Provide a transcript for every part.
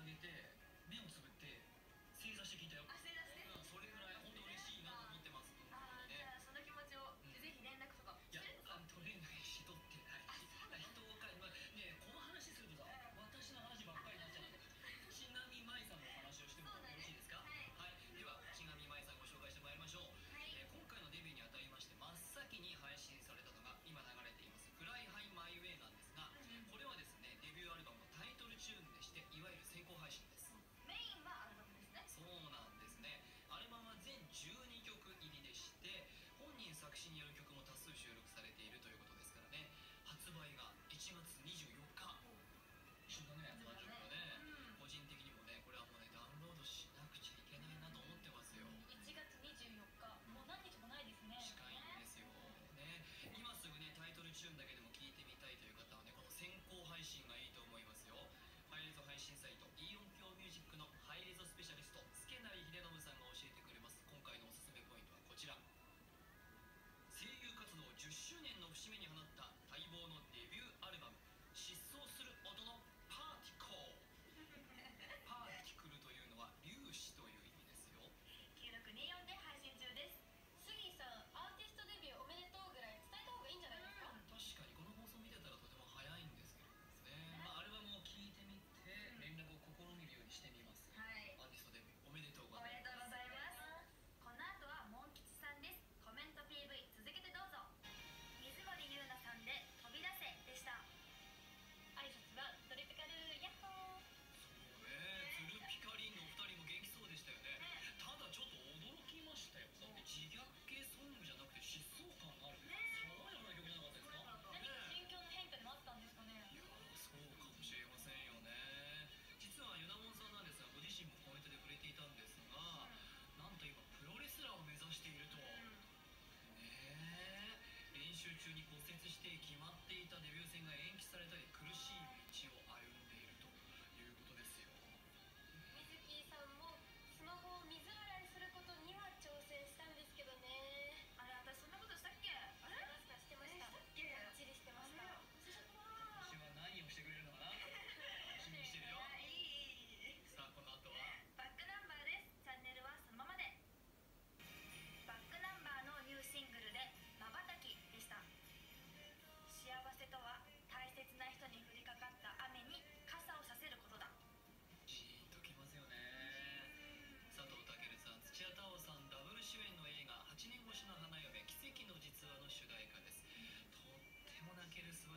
上げて。新サとイオンピミュージックのハイレゾスペシャリスト助成秀信さんが教えてくれます。今回のおすすめポイントはこちら。声優活動10周年の節目に放った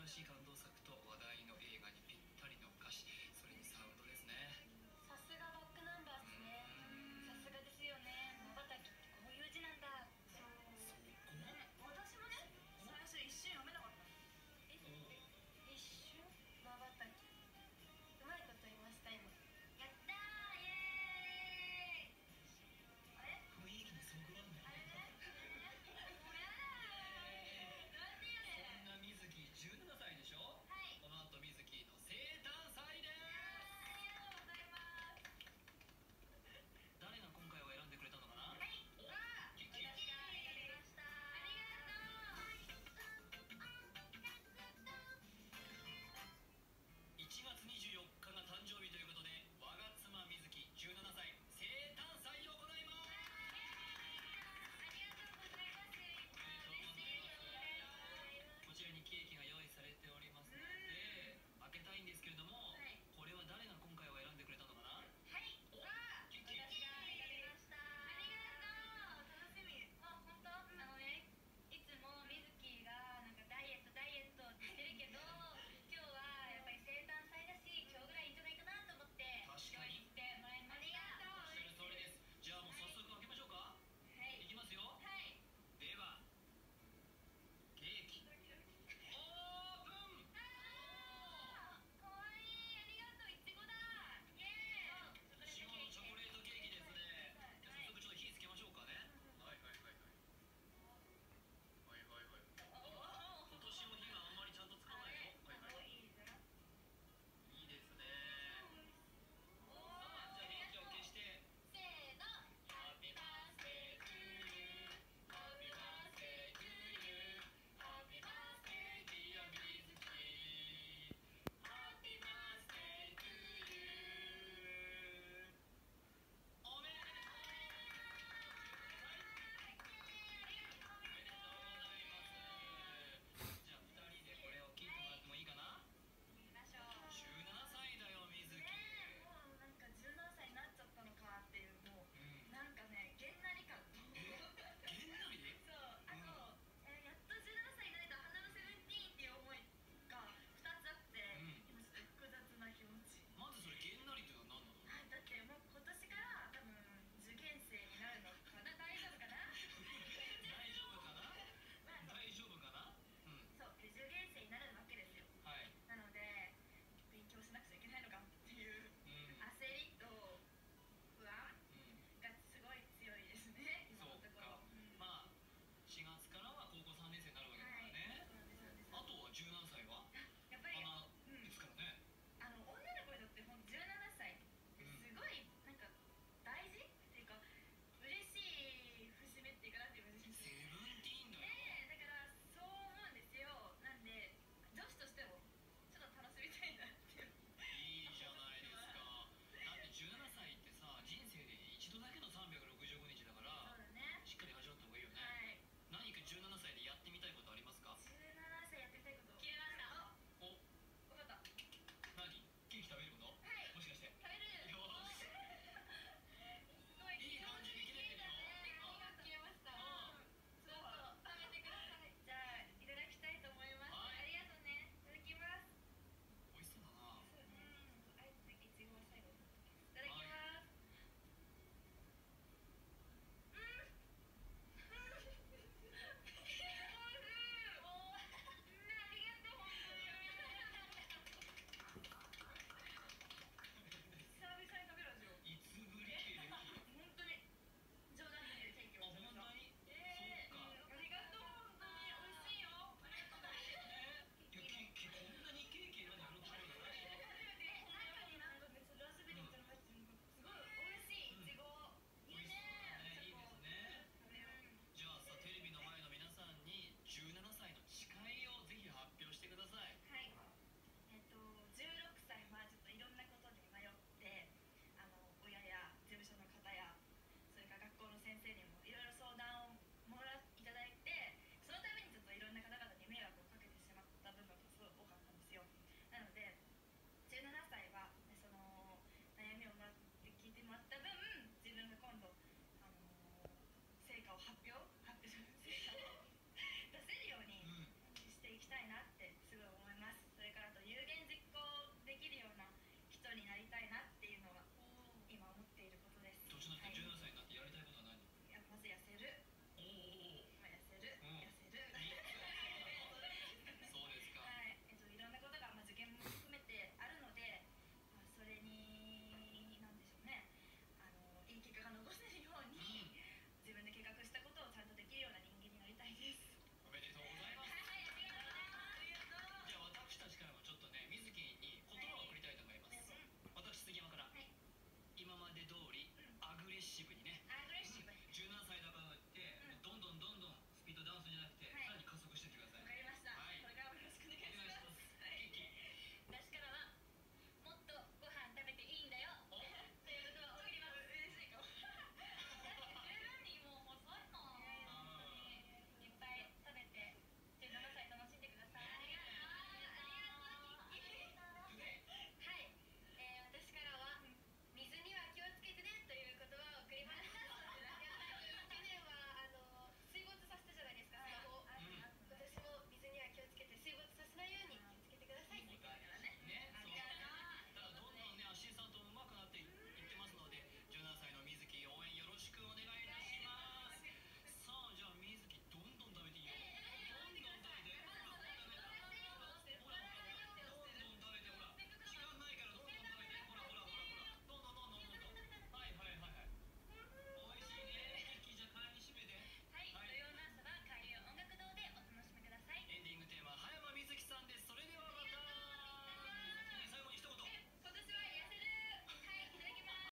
しい感